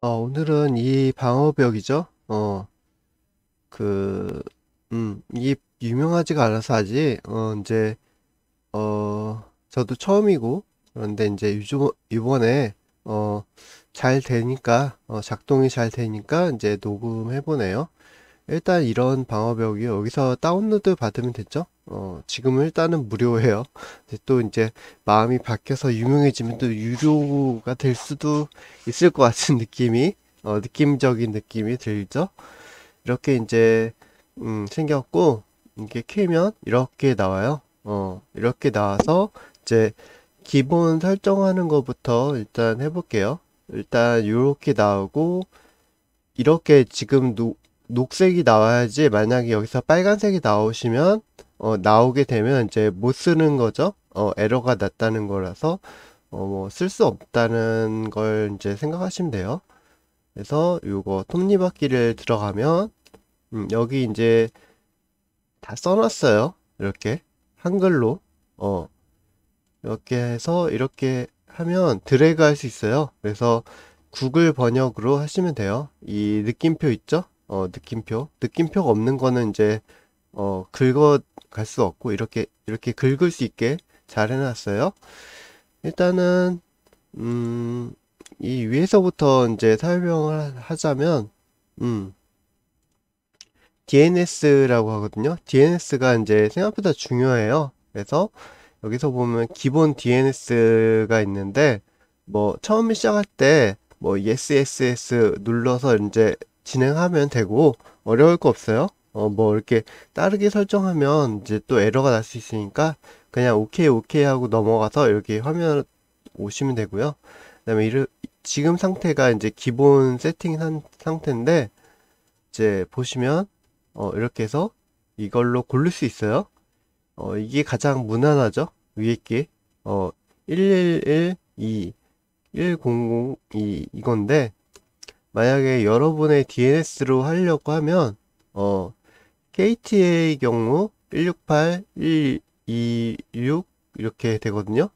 어, 오늘은 이 방어벽이죠. 어, 그, 음, 이게 유명하지가 않아서 아직, 어, 이제, 어, 저도 처음이고, 그런데 이제 요즘, 이번에, 어, 잘 되니까, 어, 작동이 잘 되니까 이제 녹음해보네요. 일단 이런 방어벽이 여기서 다운로드 받으면 됐죠? 어, 지금은 일단은 무료예요. 또 이제 마음이 바뀌어서 유명해지면 또 유료가 될 수도 있을 것 같은 느낌이, 어, 느낌적인 느낌이 들죠? 이렇게 이제, 음, 생겼고, 이게 키면 이렇게 나와요. 어, 이렇게 나와서 이제 기본 설정하는 것부터 일단 해볼게요. 일단 이렇게 나오고, 이렇게 지금 노, 녹색이 나와야지 만약에 여기서 빨간색이 나오시면 어, 나오게 되면 이제 못 쓰는 거죠. 어, 에러가 났다는 거라서 어, 뭐 쓸 수 없다는 걸 이제 생각하시면 돼요. 그래서 요거 톱니바퀴를 들어가면 음, 여기 이제 다 써놨어요. 이렇게 한글로 어 이렇게 해서 이렇게 하면 드래그 할 수 있어요. 그래서 구글 번역으로 하시면 돼요. 이 느낌표 있죠? 어, 느낌표. 느낌표가 없는 거는 이제, 어, 긁어 갈 수 없고, 이렇게, 이렇게 긁을 수 있게 잘 해놨어요. 일단은, 음, 이 위에서부터 이제 설명을 하자면, 음, DNS라고 하거든요. DNS가 이제 생각보다 중요해요. 그래서 여기서 보면 기본 DNS가 있는데, 뭐, 처음 시작할 때, 뭐, yes, yes 눌러서 이제 진행하면 되고 어려울 거 없어요. 어, 뭐 이렇게 따르게 설정하면 이제 또 에러가 날 수 있으니까 그냥 오케이 오케이 하고 넘어가서 이렇게 화면 오시면 되고요. 그다음에 이르, 지금 상태가 이제 기본 세팅 한 상태인데 이제 보시면 어, 이렇게 해서 이걸로 고를 수 있어요. 어, 이게 가장 무난하죠. 위에 게 어, 1112 1002 이건데 만약에 여러분의 DNS로 하려고 하면 어, KT의 경우 168, 126 이렇게 되거든요.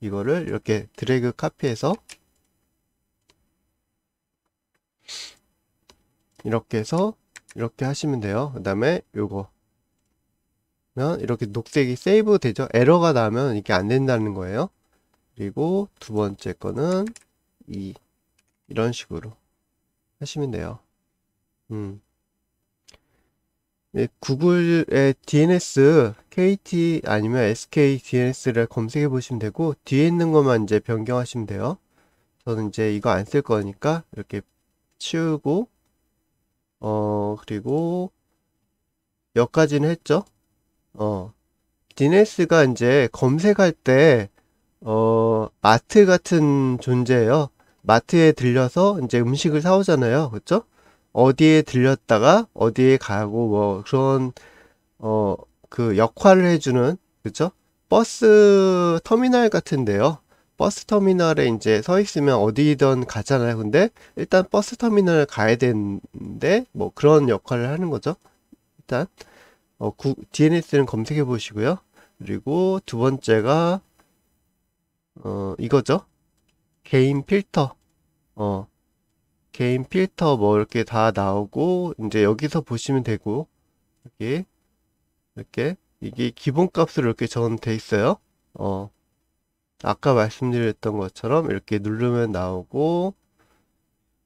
이거를 이렇게 드래그 카피해서 이렇게 해서 이렇게 하시면 돼요. 그 다음에 요거 면 이렇게 녹색이 세이브 되죠. 에러가 나면 이게 안 된다는 거예요. 그리고 두 번째 거는 이 이런 식으로 하시면 돼요. 음. 네, 구글의 DNS, KT 아니면 SK DNS를 검색해 보시면 되고 뒤에 있는 것만 이제 변경하시면 돼요. 저는 이제 이거 안 쓸 거니까 이렇게 치우고 어 그리고 여기까지는 했죠. 어 DNS가 이제 검색할 때 어 마트 같은 존재예요. 마트에 들려서 이제 음식을 사오잖아요. 그렇죠? 어디에 들렸다가 어디에 가고 뭐 그런 어 그 역할을 해주는 그렇죠? 버스 터미널 같은데요. 버스 터미널에 이제 서 있으면 어디든 가잖아요. 근데 일단 버스 터미널을 가야 되는데 뭐 그런 역할을 하는 거죠. 일단 어, 구, DNS는 검색해 보시고요. 그리고 두 번째가 어, 이거죠. 개인 필터 어 개인 필터 뭐 이렇게 다 나오고 이제 여기서 보시면 되고 이렇게 이렇게. 이게 기본 값으로 이렇게 적돼 있어요. 어 아까 말씀드렸던 것처럼 이렇게 누르면 나오고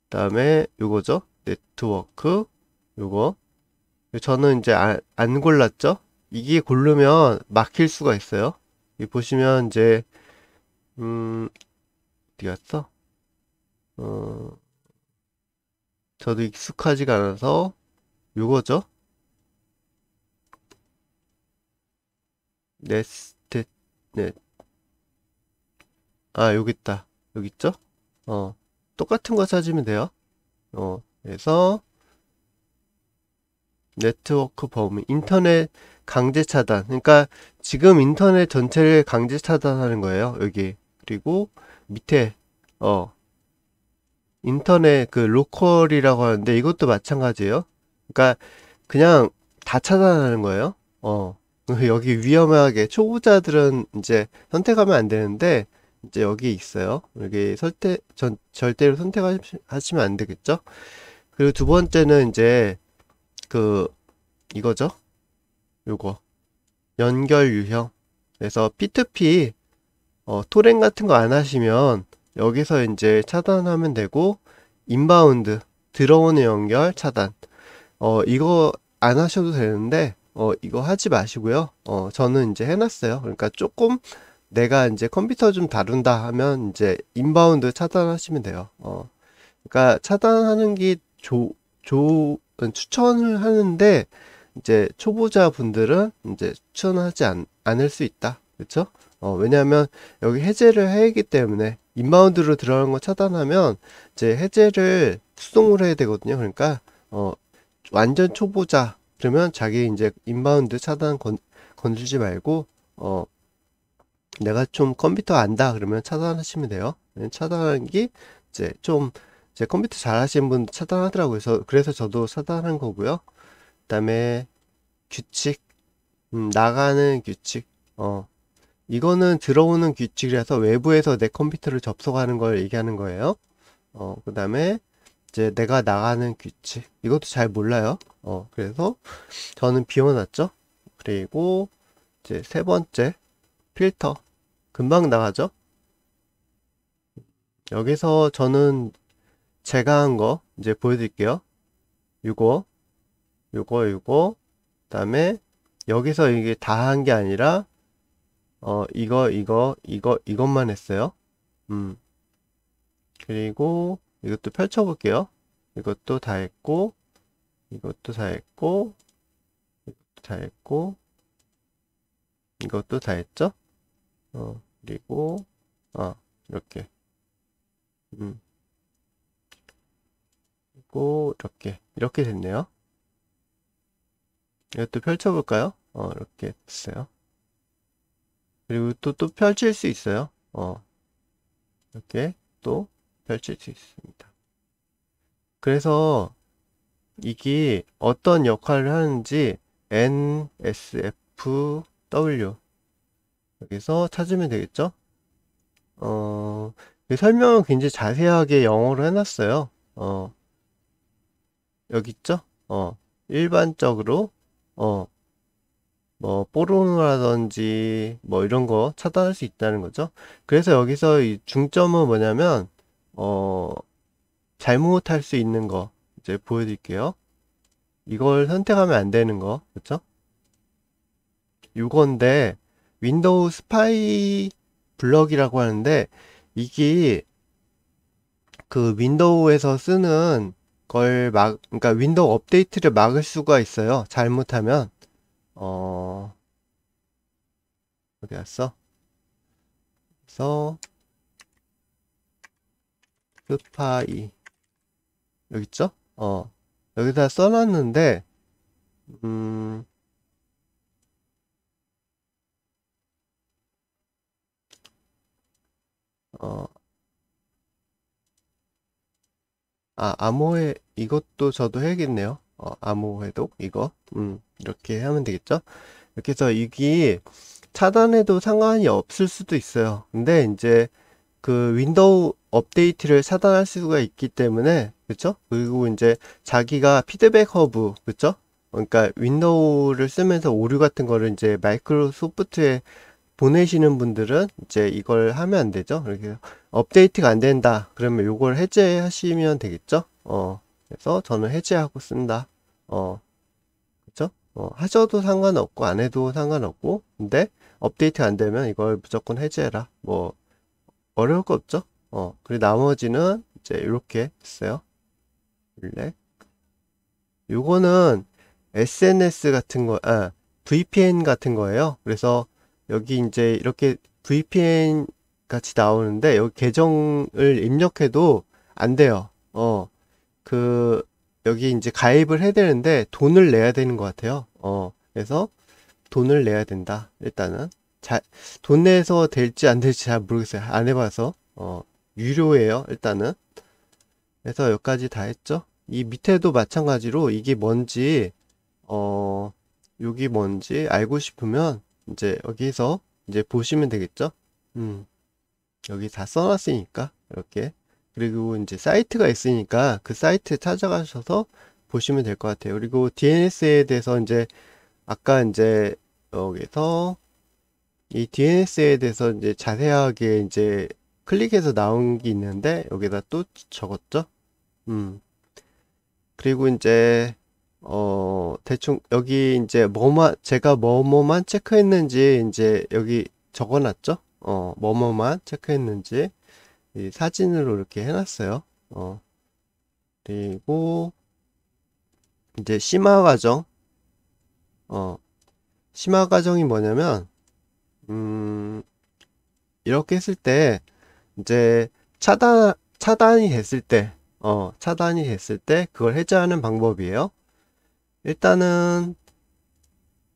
그 다음에 요거죠? 네트워크 요거. 저는 이제 안, 안 골랐죠? 이게 고르면 막힐 수가 있어요. 여기 보시면 이제 음 어디 갔어? 어, 저도 익숙하지가 않아서 요거죠. 네스트 네. 아, 여기 있다. 여기 있죠? 어, 똑같은 거 찾으면 돼요. 어, 그래서 네트워크 범위, 인터넷 강제 차단. 그러니까 지금 인터넷 전체를 강제 차단하는 거예요. 여기. 그리고 밑에 어 인터넷 그 로컬이라고 하는데 이것도 마찬가지예요. 그러니까 그냥 다 차단하는 거예요. 어. 여기 위험하게 초보자들은 이제 선택하면 안 되는데 이제 여기 있어요. 여기 설대, 전, 절대로 선택하시면 안 되겠죠? 그리고 두 번째는 이제 그 이거죠. 요거 연결 유형. 그래서 P2P 어, 토렌 같은 거 안 하시면 여기서 이제 차단하면 되고 inbound 들어오는 연결 차단. 어 이거 안 하셔도 되는데 어 이거 하지 마시고요. 어 저는 이제 해놨어요. 그러니까 조금 내가 이제 컴퓨터 좀 다룬다 하면 이제 inbound 차단하시면 돼요. 어 그러니까 차단하는 게 조, 조, 추천을 하는데 이제 초보자 분들은 이제 추천하지 않, 않을 수 있다. 그쵸? 어, 왜냐하면 여기 해제를 해야기 때문에 inbound로 들어가는 거 차단하면 이제 해제를 수동으로 해야 되거든요. 그러니까 어, 완전 초보자 그러면 자기 이제 inbound 차단 건, 건들지 말고 어, 내가 좀 컴퓨터 안다 그러면 차단하시면 돼요. 차단하는 게 이제 좀제 컴퓨터 잘 하시는 분 차단하더라고요. 그래서, 그래서 저도 차단한 거고요. 그 다음에 규칙, 음, 나가는 규칙, 어, 이거는 들어오는 규칙이라서 외부에서 내 컴퓨터를 접속하는 걸 얘기하는 거예요. 어, 그 다음에 이제 내가 나가는 규칙. 이것도 잘 몰라요. 어, 그래서 저는 비워놨죠. 그리고 이제 세 번째 필터. 금방 나가죠. 여기서 저는 제가 한 거 이제 보여드릴게요. 요거, 요거, 요거. 그 다음에 여기서 이게 다 한 게 아니라 어, 이거, 이거, 이거, 이것만 했어요. 음. 그리고 이것도 펼쳐볼게요. 이것도 다 했고, 이것도 다 했고, 이것도 다 했고, 이것도 다 했죠? 어, 그리고, 아, 이렇게. 음. 그리고, 이렇게. 이렇게 됐네요. 이것도 펼쳐볼까요? 어, 이렇게 됐어요. 그리고 또, 또 펼칠 수 있어요. 어. 이렇게 또 펼칠 수 있습니다. 그래서 이게 어떤 역할을 하는지 NSFW 여기서 찾으면 되겠죠? 어, 설명은 굉장히 자세하게 영어로 해놨어요. 어, 여기 있죠? 어, 일반적으로, 어, 뭐 포르노라든지 뭐 이런 거 차단할 수 있다는 거죠. 그래서 여기서 이 중점은 뭐냐면 어 잘못할 수 있는 거 이제 보여드릴게요. 이걸 선택하면 안 되는 거 그렇죠? 이건데 Windows Spy Block이라고 하는데 이게 그 윈도우에서 쓰는 걸 막, 그러니까 윈도우 업데이트를 막을 수가 있어요. 잘못하면. 어, 어디 갔어? 그래서, 스파이. 여기 있죠? 어, 여기다 써놨는데, 음, 어, 아, 암호에, 이것도 저도 해야겠네요. 어, 암호 해독, 이거. 음. 이렇게 하면 되겠죠? 이렇게 해서 이게 차단해도 상관이 없을 수도 있어요. 근데 이제 그 윈도우 업데이트를 차단할 수가 있기 때문에 그렇죠? 그리고 이제 자기가 Feedback Hub 그렇죠? 그러니까 윈도우를 쓰면서 오류 같은 거를 이제 마이크로소프트에 보내시는 분들은 이제 이걸 하면 안 되죠. 이렇게 업데이트가 안 된다. 그러면 이걸 해제하시면 되겠죠. 어. 그래서 저는 해제하고 쓴다. 어. 어, 하셔도 상관없고 안 해도 상관없고 근데 업데이트 안 되면 이걸 무조건 해제해라 뭐 어려울 거 없죠 어 그리고 나머지는 이제 이렇게 했어요 블랙 요거는 SNS 같은 거, 아, VPN 같은 거예요. 그래서 여기 이제 이렇게 VPN 같이 나오는데 여기 계정을 입력해도 안 돼요. 어, 그 여기 이제 가입을 해야 되는데 돈을 내야 되는 것 같아요. 어, 그래서 돈을 내야 된다. 일단은. 자, 돈 내서 될지 안 될지 잘 모르겠어요. 안 해봐서. 어, 유료예요. 일단은. 그래서 여기까지 다 했죠. 이 밑에도 마찬가지로 이게 뭔지, 어, 여기 뭔지 알고 싶으면 이제 여기서 이제 보시면 되겠죠. 음. 여기 다 써놨으니까 이렇게 그리고 이제 사이트가 있으니까 그 사이트 찾아가셔서 보시면 될 것 같아요. 그리고 DNS에 대해서 이제 아까 이제 여기서 이 DNS에 대해서 이제 자세하게 이제 클릭해서 나온 게 있는데 여기다 또 적었죠. 음. 그리고 이제 어 대충 여기 이제 뭐만 제가 뭐뭐만 체크했는지 이제 여기 적어놨죠. 어 뭐뭐만 체크했는지 이 사진으로 이렇게 해놨어요. 어 그리고 이제 심화 과정 어 심화 과정이 뭐냐면 음 이렇게 했을 때 이제 차단 차단이 됐을 때 어, 차단이 됐을 때 그걸 해제하는 방법이에요. 일단은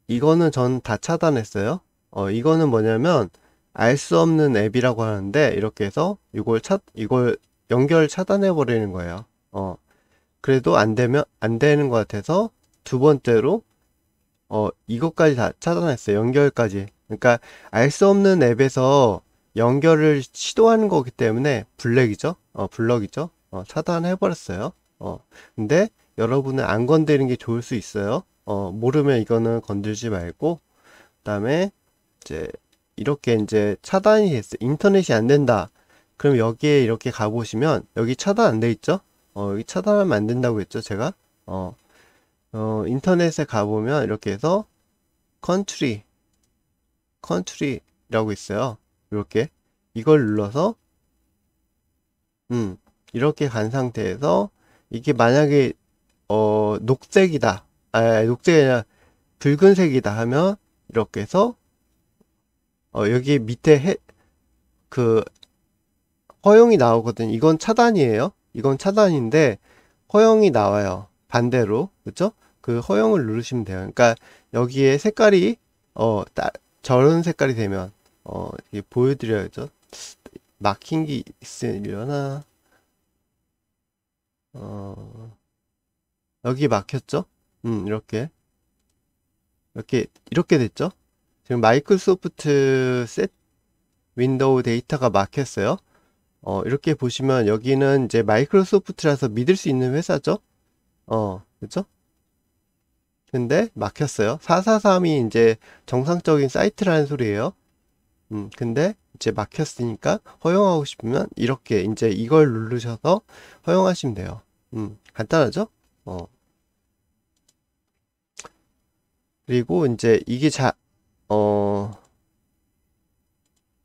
이거는 전 다 차단했어요. 어, 이거는 뭐냐면 알 수 없는 앱이라고 하는데 이렇게 해서 이걸 차 이걸 연결 차단해 버리는 거예요. 어. 그래도 안 되면 안 되는 것 같아서 두 번째로 어, 이것까지 다 차단했어요. 연결까지. 그러니까 알 수 없는 앱에서 연결을 시도하는 거기 때문에 블랙이죠. 어, 블럭이죠. 어, 차단해 버렸어요. 어, 근데 여러분은 안 건드리는 게 좋을 수 있어요. 어, 모르면 이거는 건들지 말고, 그 다음에 이제 이렇게 이제 차단이 됐어요. 인터넷이 안 된다. 그럼 여기에 이렇게 가보시면 여기 차단 안 돼 있죠? 어, 여기 차단하면 안 된다고 했죠, 제가? 어, 어, 인터넷에 가보면 이렇게 해서 country, country라고 있어요. 이렇게 이걸 눌러서 음 이렇게 간 상태에서 이게 만약에 어 녹색이다 아 녹색이 아니라 붉은색이다 하면 이렇게 해서 어 여기 밑에 해, 그 허용이 나오거든 이건 차단이에요 이건 차단인데 허용이 나와요 반대로 그죠 그 허용을 누르시면 돼요 그러니까 여기에 색깔이 어 따, 저런 색깔이 되면 어, 보여드려야죠. 막힌 게 있으려나? 어, 여기 막혔죠? 음, 이렇게. 이렇게, 이렇게 됐죠? 지금 마이크로소프트 셋 윈도우 업데이터가 막혔어요. 어, 이렇게 보시면 여기는 이제 마이크로소프트라서 믿을 수 있는 회사죠? 어, 그죠? 근데 막혔어요. 443이 이제 정상적인 사이트라는 소리예요. 음, 근데 이제 막혔으니까 허용하고 싶으면 이렇게 이제 이걸 누르셔서 허용하시면 돼요. 음, 간단하죠? 어. 그리고 이제 이게 자, 어,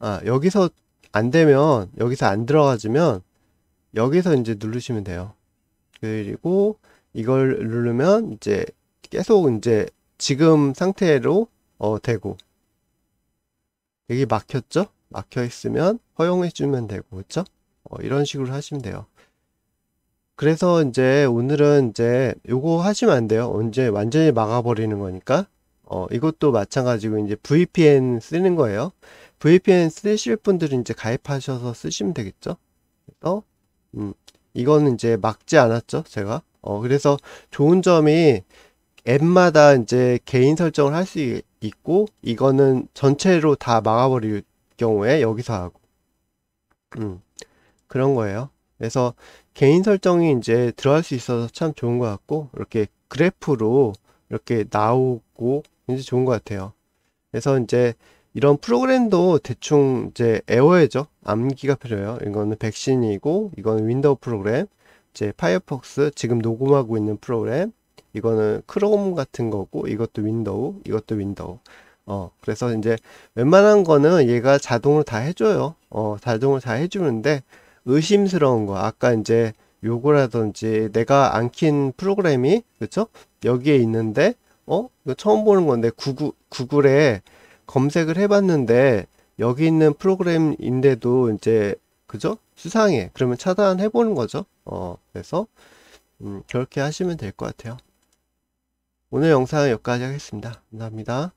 아, 여기서 안 되면, 여기서 안 들어가지면, 여기서 이제 누르시면 돼요. 그리고 이걸 누르면 이제 계속 이제 지금 상태로 어, 되고, 여기 막혔죠? 막혀 있으면 허용해 주면 되고 그렇죠? 어, 이런 식으로 하시면 돼요. 그래서 이제 오늘은 이제 요거 하시면 안 돼요. 언제 완전히 막아버리는 거니까. 어, 이것도 마찬가지고 이제 VPN 쓰는 거예요. VPN 쓰실 분들은 이제 가입하셔서 쓰시면 되겠죠. 그래서 음, 이거는 이제 막지 않았죠, 제가. 어, 그래서 좋은 점이 앱마다 이제 개인 설정을 할 수 있고 이거는 전체로 다 막아버릴 경우에 여기서 하고 음, 그런 거예요. 그래서 개인 설정이 이제 들어갈 수 있어서 참 좋은 것 같고 이렇게 그래프로 이렇게 나오고 이제 좋은 것 같아요. 그래서 이제 이런 프로그램도 대충 이제 외워야죠. 암기가 필요해요. 이거는 백신이고 이거는 윈도우 프로그램, 이제 파이어폭스 지금 녹음하고 있는 프로그램, 이거는 크롬 같은 거고 이것도 윈도우 이것도 윈도우. 어 그래서 이제 웬만한 거는 얘가 자동으로 다 해줘요. 어 자동으로 다 해주는데 의심스러운 거. 아까 이제 요거라든지 내가 안 킨 프로그램이 그쵸? 여기에 있는데 어? 이거 처음 보는 건데 구글 구글에 검색을 해봤는데 여기 있는 프로그램인데도 이제 그죠 수상해 그러면 차단해 보는 거죠 어 그래서 음, 그렇게 하시면 될 것 같아요 오늘 영상은 여기까지 하겠습니다. 감사합니다.